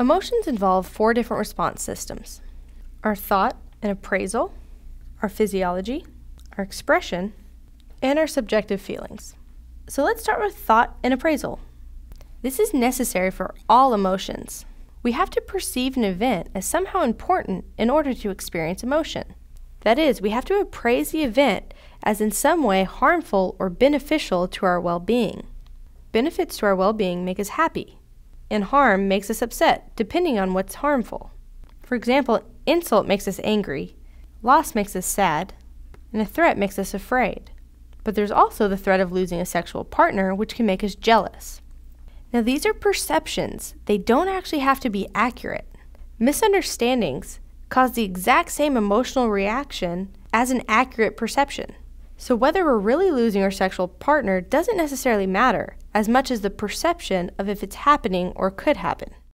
Emotions involve four different response systems our thought and appraisal, our physiology, our expression, and our subjective feelings. So let's start with thought and appraisal. This is necessary for all emotions. We have to perceive an event as somehow important in order to experience emotion. That is, we have to appraise the event as in some way harmful or beneficial to our well being. Benefits to our well being make us happy, and harm makes us upset, depending on what's harmful. For example, insult makes us angry, loss makes us sad, and a threat makes us afraid. But there's also the threat of losing a sexual partner, which can make us jealous. Now, these are perceptions, they don't actually have to be accurate. Misunderstandings cause the exact same emotional reaction as an accurate perception. So, whether we're really losing our sexual partner doesn't necessarily matter as much as the perception of if it's happening or could happen.